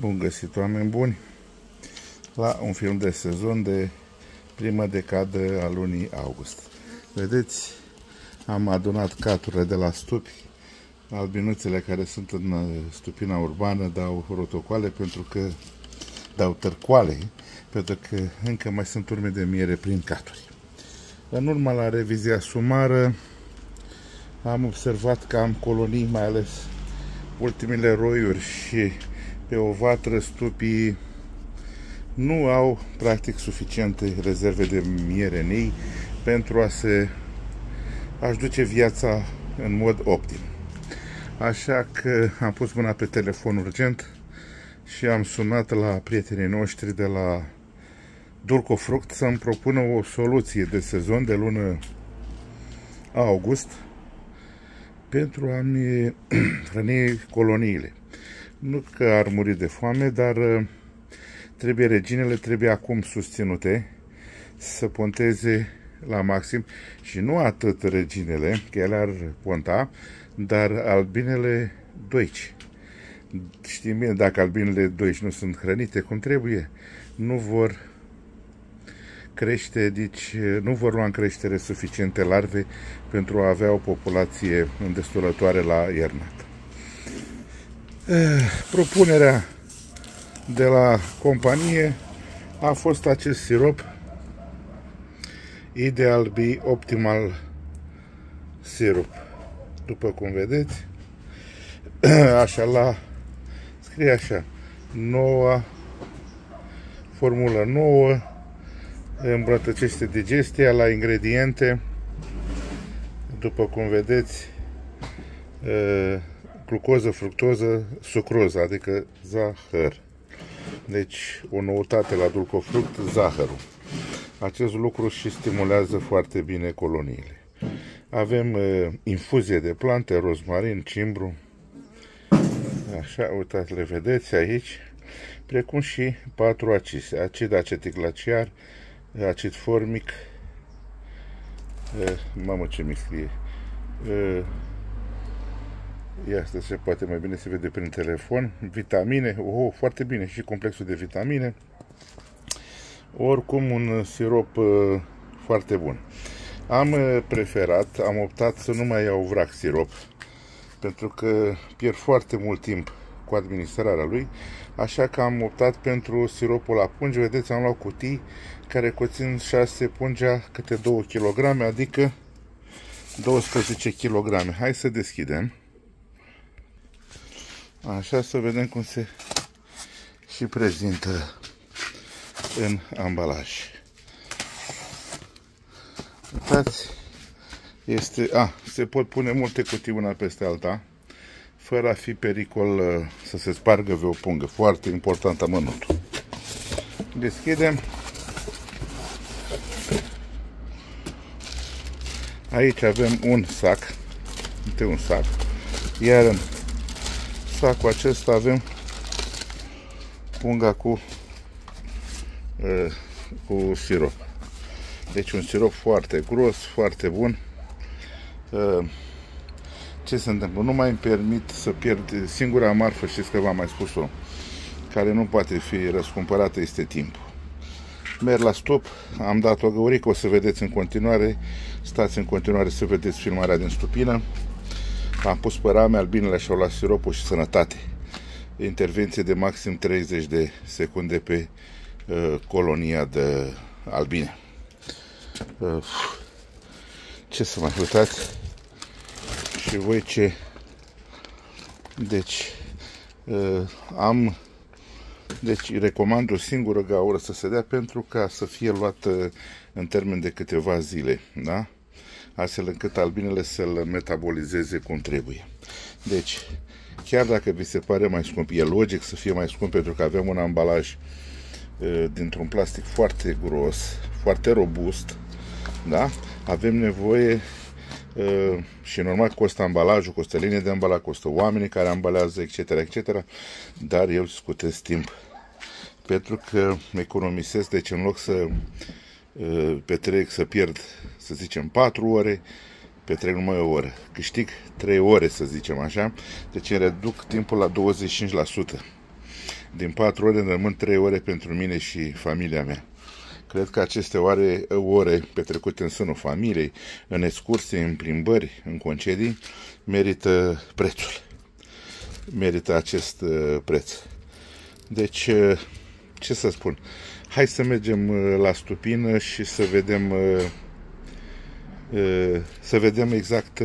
Bun găsit, oameni buni, la un film de sezon de prima decadă a lunii august. Vedeți, am adunat caturile de la stupi, albinuțele care sunt în uh, stupina urbană dau rotocoale pentru că dau tărcoale, pentru că încă mai sunt urme de miere prin caturi. În urma la revizia sumară am observat că am colonii, mai ales ultimele roiuri și pe o vatră stupii nu au practic suficiente rezerve de miere în ei pentru a se aș duce viața în mod optim. Așa că am pus mâna pe telefon urgent și am sunat la prietenii noștri de la Dulcofruct să-mi propună o soluție de sezon de lună august pentru a-mi hrăni coloniile. Nu că ar muri de foame, dar uh, trebuie reginele, trebuie acum susținute să ponteze la maxim și nu atât reginele, că ele ar ponta, dar albinele doici. Știm bine, dacă albinele doici nu sunt hrănite cum trebuie, nu vor crește, deci nu vor lua în creștere suficiente larve pentru a avea o populație îndestulătoare la iernat. Eh, propunerea de la companie a fost acest sirop Ideal B Optimal Sirup. După cum vedeți, așa la scrie așa, noua formulă nouă îmbrătăcește digestia la ingrediente după cum vedeți glucoză, fructoză, sucroză, adică zahăr. Deci o noutate la dulcofruct, zahărul. Acest lucru și stimulează foarte bine coloniile. Avem uh, infuzie de plante, rozmarin, cimbru. Așa, uitați, le vedeți aici. Precum și patru acide. Acid acetic glaciar, acid formic. Uh, mamă ce mi scrie. Uh, Ia asta se poate mai bine se vede prin telefon. Vitamine, oh, foarte bine și complexul de vitamine. Oricum un sirop uh, foarte bun. Am uh, preferat, am optat să nu mai iau vrac sirop, pentru că pierd foarte mult timp cu administrarea lui, așa că am optat pentru siropul la pungi. Vedeți, am luat cutii care conțin 6 pungea câte 2 kg, adică 12 kg. Hai să deschidem. Așa să vedem cum se și prezintă în ambalaj. Uitați, este, a, se pot pune multe cutii una peste alta, fără a fi pericol uh, să se spargă vreo pungă. Foarte important amănuntul. Deschidem. Aici avem un sac, uite un sac, iar în sacul acesta avem punga cu uh, cu sirop. Deci un sirop foarte gros, foarte bun. Uh, ce se întâmplă? Nu mai îmi permit să pierd singura marfă, știți că v-am mai spus-o, care nu poate fi răscumpărată, este timpul. Merg la stop, am dat o găurică, o să vedeți în continuare, stați în continuare să vedeți filmarea din stupină. Am pus pe rame, albinele și-au luat siropul și sănătate. Intervenție de maxim 30 de secunde pe uh, colonia de albine. Uh, ce să mai uitați? Și voi ce... Deci, uh, am... Deci, recomand o singură gaură să se dea pentru ca să fie luată în termen de câteva zile, da? Astfel încât albinele să-l metabolizeze cum trebuie. Deci, chiar dacă vi se pare mai scump, e logic să fie mai scump pentru că avem un ambalaj dintr-un plastic foarte gros, foarte robust, da? Avem nevoie și normal costă ambalajul, costă linie de ambalaj, costă oamenii care ambalează, etc., etc., dar eu scutesc timp pentru că economisesc, deci în loc să petrec, să pierd, să zicem, 4 ore, petrec numai o oră. Câștig 3 ore, să zicem așa, deci îmi reduc timpul la 25%. Din 4 ore rămân 3 ore pentru mine și familia mea. Cred că aceste ore, ore petrecute în sânul familiei, în excursii, în plimbări, în concedii, merită prețul. Merită acest uh, preț. Deci, uh, ce să spun, hai să mergem uh, la stupină și să vedem să vedem exact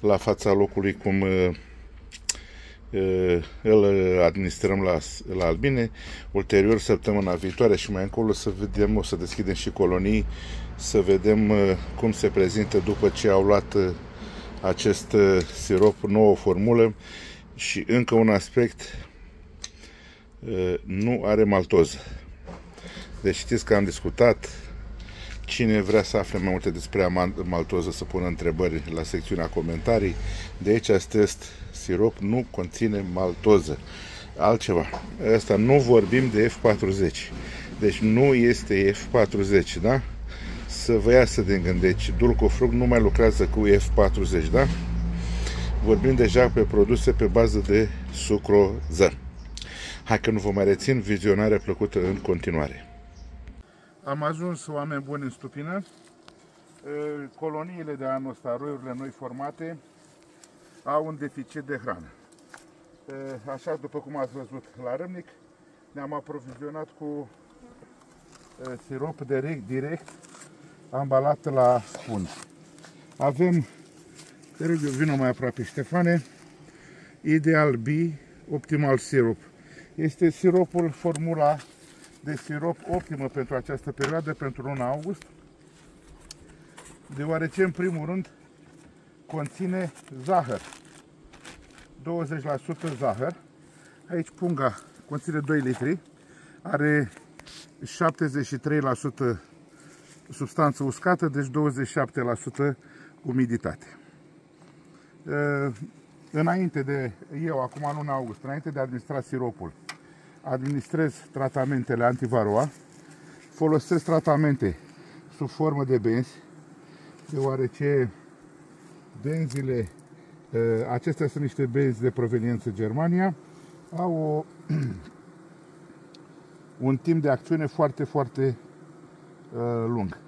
la fața locului cum îl administrăm la, la albine. Ulterior, săptămâna viitoare și mai încolo să vedem, o să deschidem și colonii, să vedem cum se prezintă după ce au luat acest sirop, nouă formulă și încă un aspect, nu are maltoză. Deci știți că am discutat, cine vrea să afle mai multe despre maltoză să pună întrebări la secțiunea comentarii. De aici acest sirop nu conține maltoză. Altceva. Asta nu vorbim de F40. Deci nu este F40, da? Să vă iasă din gând. Deci Dulcofrug nu mai lucrează cu F40, da? Vorbim deja pe produse pe bază de sucroză. Hai că nu vă mai rețin, vizionare plăcută în continuare. Am ajuns, oameni buni, în stupină. Coloniile de anul ăsta, roiurile noi formate, au un deficit de hrană. Așa, după cum ați văzut la Râmnic, ne-am aprovizionat cu sirop direct, direct ambalat la fund. Avem, te rog eu, vină mai aproape, Ștefane, Ideal B Optimal Syrup. Este siropul formula de sirop optimă pentru această perioadă, pentru luna august, deoarece, în primul rând, conține zahăr. 20% zahăr. Aici punga conține 2 litri, are 73% substanță uscată, deci 27% umiditate. Înainte de, eu acum în luna august, înainte de a administra siropul, administrez tratamentele antivaroa, folosesc tratamente sub formă de benzi, deoarece benzile, acestea sunt niște benzi de proveniență Germania, au o, un timp de acțiune foarte, foarte lung.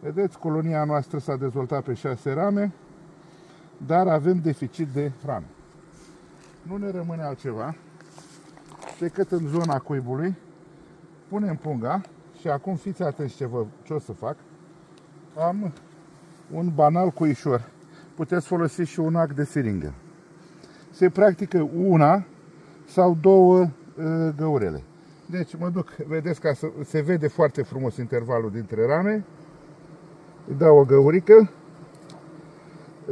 Vedeți, colonia noastră s-a dezvoltat pe șase rame, dar avem deficit de hrană. Nu ne rămâne altceva decât în zona cuibului punem punga și acum fiți atenți ce, vă, ce o să fac. Am un banal cuișor. Puteți folosi și un ac de siringă. Se practică una sau două uh, găurele. Deci mă duc, vedeți că se vede foarte frumos intervalul dintre rame. Îi dau o găurică.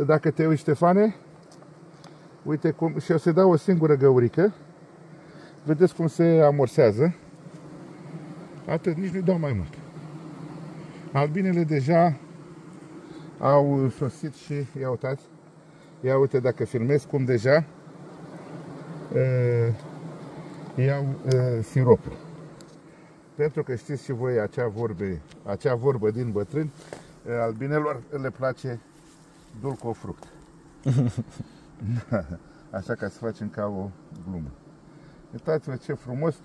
Dacă te uiți, Ștefane, uite cum, și o să dau o singură găurică. Vedeți cum se amorsează. Atât, nici nu dau mai mult. Albinele deja au sosit și, ia uitați, ia uite dacă filmez cum deja uh, iau uh, siropul. Pentru că știți și voi acea, vorbe, acea vorbă din bătrâni, uh, albinelor le place dulcofruct. Așa ca să facem ca o glumă. Uitați-vă ce frumos.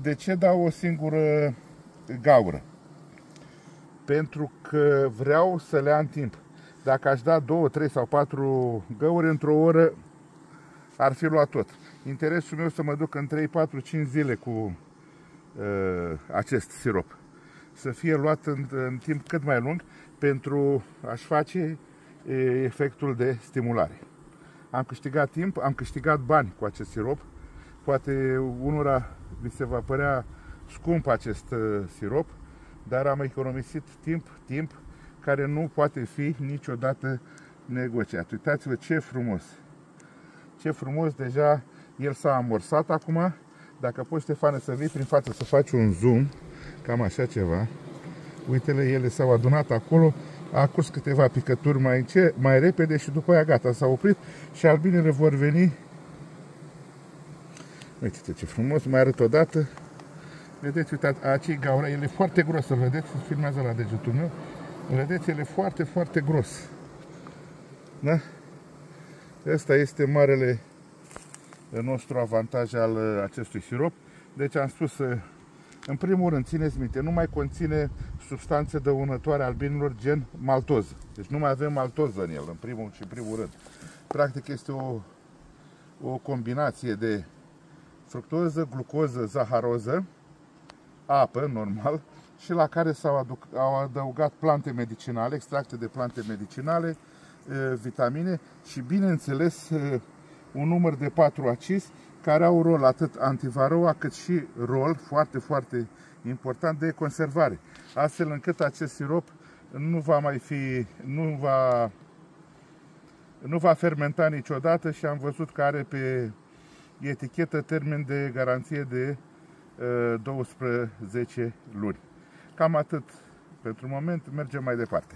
De ce dau o singură gaură? Pentru că vreau să le am timp. Dacă aș da două, trei sau patru găuri într-o oră, ar fi luat tot. Interesul meu să mă duc în 3, 4, 5 zile cu uh, acest sirop. Să fie luat în, în timp cât mai lung pentru a-și face e, efectul de stimulare. Am câștigat timp, am câștigat bani cu acest sirop Poate unora vi se va părea scump acest uh, sirop, dar am economisit timp, timp care nu poate fi niciodată negociat. Uitați-vă ce frumos! Ce frumos, deja el s-a amorsat acum. Dacă poți, Stefane, să vii prin față să faci un zoom, cam așa ceva. Uite-le, ele s-au adunat acolo, a curs câteva picături mai, înce- mai repede și după aia gata, s-au oprit și albinele vor veni Uite ce frumos, mai arăt o dată. Vedeți, uitați, aici gaura, el e foarte gros, îl vedeți, se filmează la degetul meu. Vedeți, el e foarte, foarte gros. Da? Ăsta este marele nostru avantaj al acestui sirop. Deci am spus, în primul rând, țineți minte, nu mai conține substanțe dăunătoare albinilor gen maltoză. Deci nu mai avem maltoză în el, în primul și în primul rând. Practic este o, o combinație de fructoză, glucoză, zaharoză, apă, normal, și la care s-au adăugat plante medicinale, extracte de plante medicinale, vitamine și, bineînțeles, un număr de patru acizi care au rol atât antivaroa cât și rol foarte, foarte important de conservare. Astfel încât acest sirop nu va mai fi, nu va, nu va fermenta niciodată și am văzut că are pe etichetă termen de garanție de 12 luni. Cam atât pentru moment, mergem mai departe.